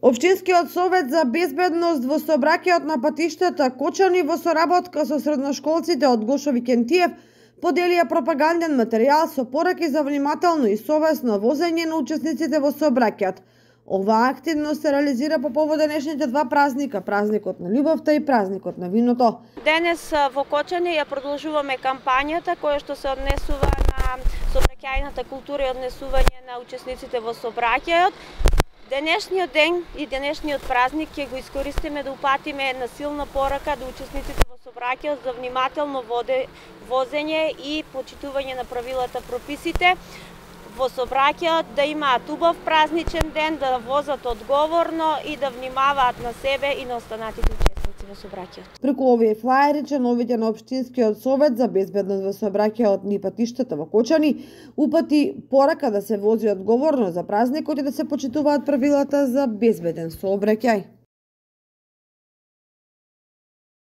Обштинскиот совет за безбедност во сообраќајот на патиштата Кочани во соработка со средношколците од Гошо Викентиев поделија пропаганден материјал со пораки за внимателно и совесно возење на учесниците во сообраќајот. Оваа активност се реализира по повод денешните два празника, празникот на љубовта и празникот на виното. Денес во Кочани ја продолжуваме кампањата која што се однесува на сообраќајната култура и однесување на учесниците во сообраќајот. Денешниот ден и денешниот празник ќе го искористиме да упатиме една силна порака до учесниците во собраќајот за внимателно воде, возење и почитување на правилата прописите во собраќајот да имаат убав празничен ден, да возат одговорно и да внимаваат на себе и на останатите безбедности во сообраќајот. Преку овие флаери, членовите на Обштинскиот совет за безбедност во сообраќајот ни патиштата во Кочани упати порака да се вози одговорно за празникот и да се почитуваат правилата за безбеден сообраќај.